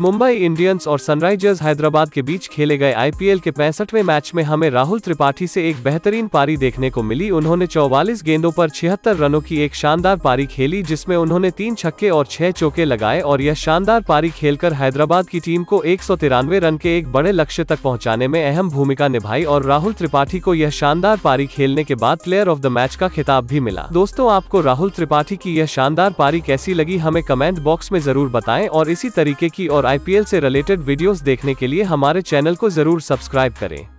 Mumbai Indians और Sunrisers Hyderabad के बीच खेले गए आईपीएल के पैंसठवें मैच में हमें राहुल त्रिपाठी से एक बेहतरीन पारी देखने को मिली। उन्होंने 44 गेंदों पर छिहत्तर रनों की एक शानदार पारी खेली, जिसमें उन्होंने तीन छक्के और छह चौके लगाए और यह शानदार पारी खेलकर हैदराबाद की टीम को एक सौ तिरानवे रन के एक बड़े लक्ष्य तक पहुँचाने में अहम भूमिका निभाई और राहुल त्रिपाठी को यह शानदार पारी खेलने के बाद प्लेयर ऑफ़ द मैच का खिताब भी मिला। दोस्तों, आपको राहुल त्रिपाठी की यह शानदार पारी कैसी लगी, हमें कमेंट बॉक्स में ज़रूर बताएँ और इसी तरीके की और आईपीएल से रिलेटेड वीडियोस देखने के लिए हमारे चैनल को ज़रूर सब्सक्राइब करें।